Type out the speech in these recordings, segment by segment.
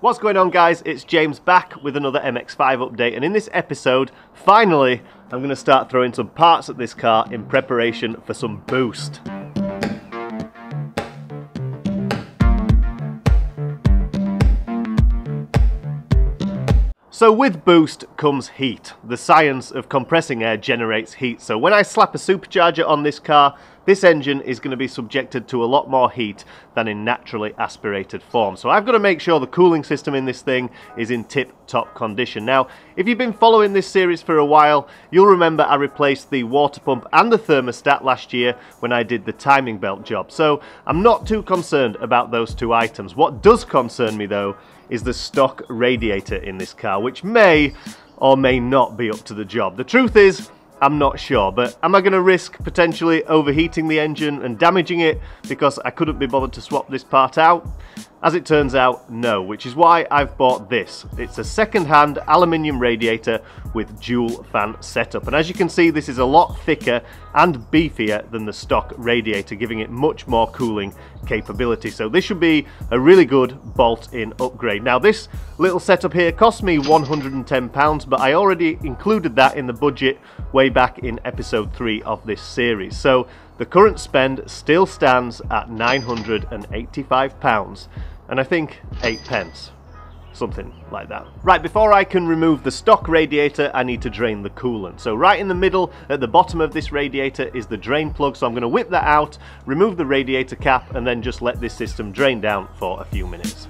What's going on guys? It's James back with another MX-5 update and in this episode, finally, I'm going to start throwing some parts at this car in preparation for some boost. So with boost comes heat. The science of compressing air generates heat. So when I slap a supercharger on this car, this engine is going to be subjected to a lot more heat than in naturally aspirated form. So I've got to make sure the cooling system in this thing is in tip-top condition. Now, if you've been following this series for a while, you'll remember I replaced the water pump and the thermostat last year when I did the timing belt job. So I'm not too concerned about those two items. What does concern me though is the stock radiator in this car, which may or may not be up to the job. The truth is, I'm not sure, but am I going to risk potentially overheating the engine and damaging it because I couldn't be bothered to swap this part out? As it turns out, no, which is why I've bought this. It's a second-hand aluminium radiator with dual fan setup. And as you can see, this is a lot thicker and beefier than the stock radiator, giving it much more cooling capability. So this should be a really good bolt-in upgrade. Now this little setup here cost me £110, but I already included that in the budget way back in episode 3 of this series. So the current spend still stands at £985 and I think 8 pence. Something like that. Right, before I can remove the stock radiator, I need to drain the coolant. So right in the middle, at the bottom of this radiator, is the drain plug. So I'm going to whip that out, remove the radiator cap, and then just let this system drain down for a few minutes.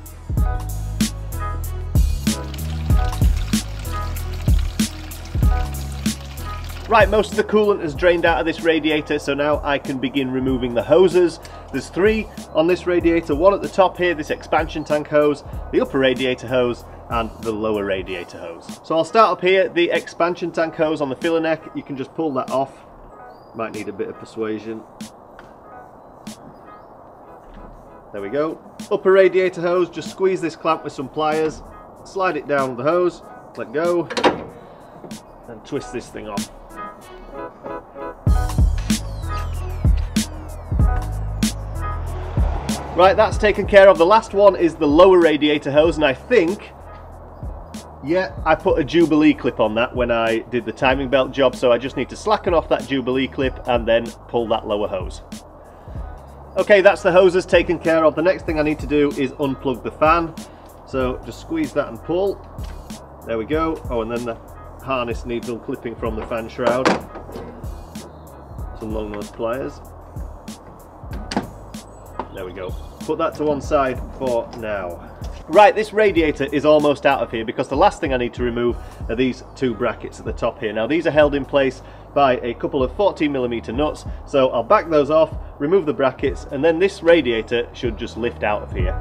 Right, most of the coolant has drained out of this radiator, so now I can begin removing the hoses. There's three on this radiator, one at the top here, this expansion tank hose, the upper radiator hose, and the lower radiator hose. So I'll start up here, the expansion tank hose on the filler neck, you can just pull that off. Might need a bit of persuasion. There we go. Upper radiator hose, just squeeze this clamp with some pliers, slide it down the hose, let go, and twist this thing off. Right, that's taken care of. The last one is the lower radiator hose, and I think, yeah, I put a Jubilee clip on that when I did the timing belt job, so I just need to slacken off that Jubilee clip and then pull that lower hose. Okay, that's the hoses taken care of. The next thing I need to do is unplug the fan. So just squeeze that and pull. There we go. Oh, and then the harness needs unclipping from the fan shroud. Some long nose pliers. There we go. Put that to one side for now. Right, this radiator is almost out of here because the last thing I need to remove are these two brackets at the top here. Now these are held in place by a couple of 14 millimeter nuts, so I'll back those off, remove the brackets, and then this radiator should just lift out of here.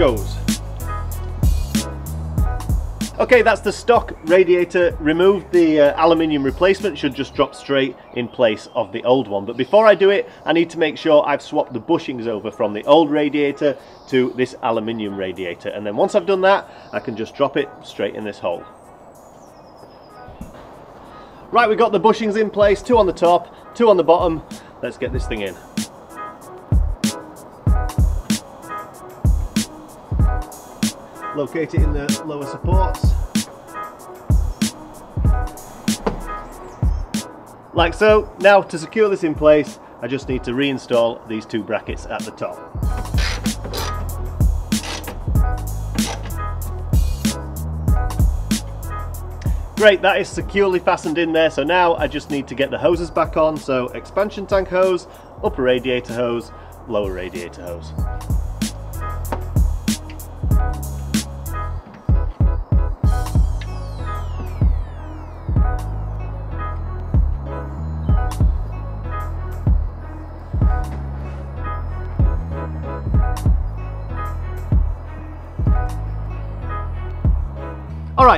Goes. Okay, that's the stock radiator removed. The uh, aluminium replacement should just drop straight in place of the old one. But before I do it, I need to make sure I've swapped the bushings over from the old radiator to this aluminium radiator. And then once I've done that, I can just drop it straight in this hole. Right, we've got the bushings in place, two on the top, two on the bottom. Let's get this thing in. Locate it in the lower supports. Like so. Now to secure this in place, I just need to reinstall these two brackets at the top. Great, that is securely fastened in there, so now I just need to get the hoses back on, so expansion tank hose, upper radiator hose, lower radiator hose.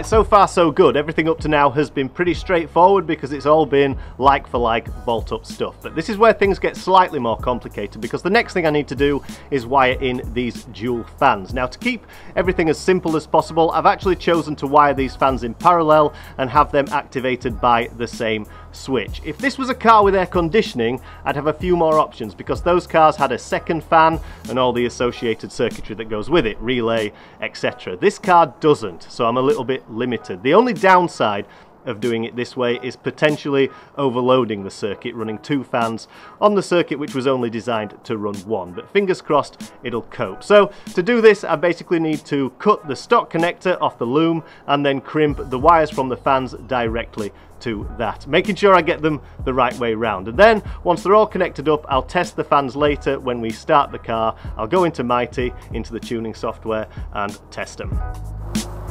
Alright, so far so good. Everything up to now has been pretty straightforward because it's all been like for like bolt up stuff. But this is where things get slightly more complicated because the next thing I need to do is wire in these dual fans. Now to keep everything as simple as possible, I've actually chosen to wire these fans in parallel and have them activated by the same switch. If this was a car with air conditioning, I'd have a few more options because those cars had a second fan and all the associated circuitry that goes with it, relay, etc. This car doesn't, so I'm a little bit limited. The only downside of doing it this way is potentially overloading the circuit, running two fans on the circuit which was only designed to run one. But fingers crossed it'll cope. So to do this I basically need to cut the stock connector off the loom and then crimp the wires from the fans directly to that, making sure I get them the right way round. And then once they're all connected up, I'll test the fans later when we start the car. I'll go into MEITE, into the tuning software and test them.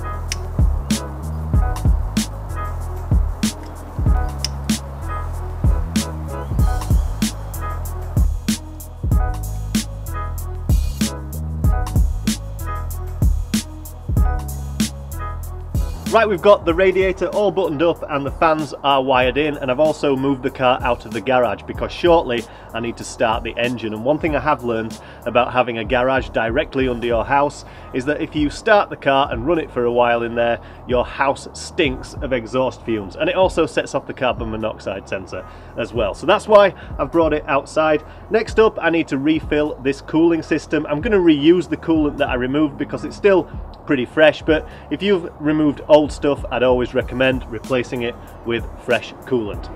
Right, we've got the radiator all buttoned up and the fans are wired in and I've also moved the car out of the garage because shortly I need to start the engine and one thing I have learned about having a garage directly under your house is that if you start the car and run it for a while in there your house stinks of exhaust fumes and it also sets off the carbon monoxide sensor as well so that's why I've brought it outside. Next up I need to refill this cooling system. I'm going to reuse the coolant that I removed because it's still pretty fresh but if you've removed old stuff I'd always recommend replacing it with fresh coolant.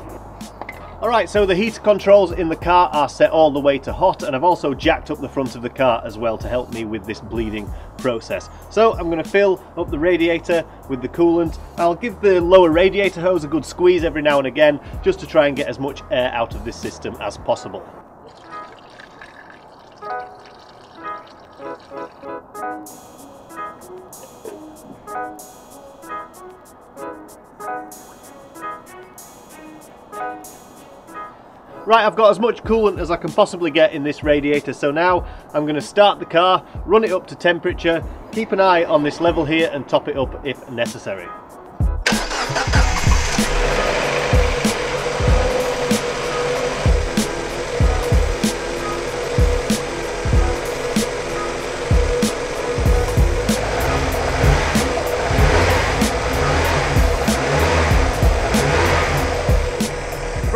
Alright, so the heater controls in the car are set all the way to hot and I've also jacked up the front of the car as well to help me with this bleeding process. So I'm going to fill up the radiator with the coolant. I'll give the lower radiator hose a good squeeze every now and again just to try and get as much air out of this system as possible. Right, I've got as much coolant as I can possibly get in this radiator, so now I'm going to start the car, run it up to temperature, keep an eye on this level here and top it up if necessary.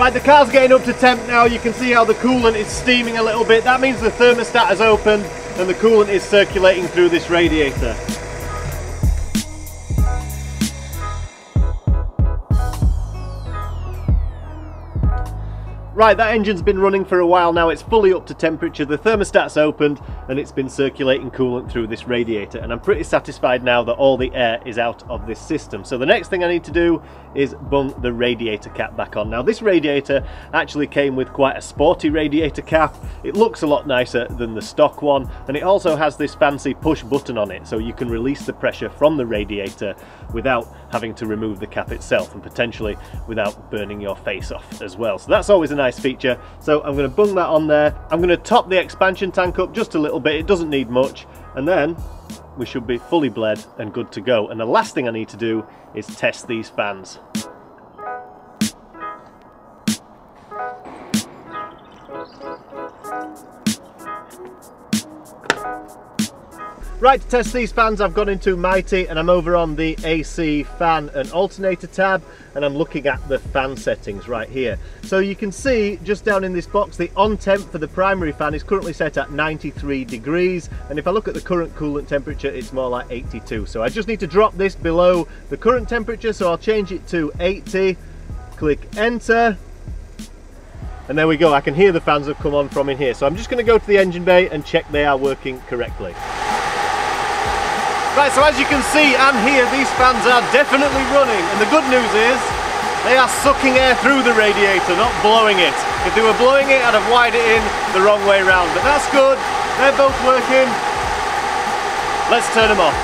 Right, the car's getting up to temp now. You can see how the coolant is steaming a little bit. That means the thermostat has opened and the coolant is circulating through this radiator. Right, that engine's been running for a while now, it's fully up to temperature, the thermostat's opened and it's been circulating coolant through this radiator and I'm pretty satisfied now that all the air is out of this system. So the next thing I need to do is bung the radiator cap back on. Now this radiator actually came with quite a sporty radiator cap, it looks a lot nicer than the stock one and it also has this fancy push button on it so you can release the pressure from the radiator without having to remove the cap itself and potentially without burning your face off as well. So that's always a nice feature. So I'm going to bung that on there. I'm going to top the expansion tank up just a little bit. It doesn't need much. And then we should be fully bled and good to go. And the last thing I need to do is test these fans. Right, to test these fans I've gone into MEITE and I'm over on the AC fan and alternator tab and I'm looking at the fan settings right here. So you can see just down in this box the on temp for the primary fan is currently set at 93 degrees and if I look at the current coolant temperature it's more like 82. So I just need to drop this below the current temperature so I'll change it to 80, click enter and there we go, I can hear the fans have come on from in here. So I'm just going to go to the engine bay and check they are working correctly. Right, so as you can see and hear, these fans are definitely running. And the good news is, they are sucking air through the radiator, not blowing it. If they were blowing it, I'd have wired it in the wrong way around. But that's good, they're both working. Let's turn them off.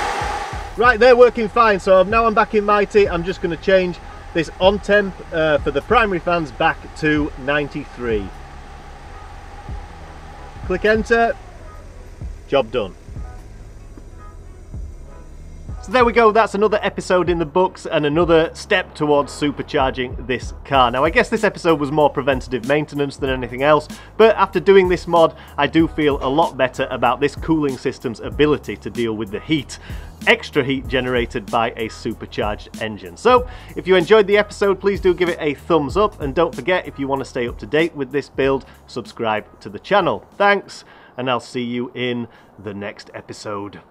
Right, they're working fine, so now I'm back in MEITE. I'm just gonna change this on temp uh, for the primary fans back to 93. Click enter, job done. So there we go, that's another episode in the books and another step towards supercharging this car. Now I guess this episode was more preventative maintenance than anything else, but after doing this mod, I do feel a lot better about this cooling system's ability to deal with the heat extra heat generated by a supercharged engine. So if you enjoyed the episode, please do give it a thumbs up and don't forget if you want to stay up to date with this build, subscribe to the channel. Thanks and I'll see you in the next episode.